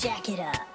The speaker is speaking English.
jack it up.